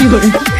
一个人。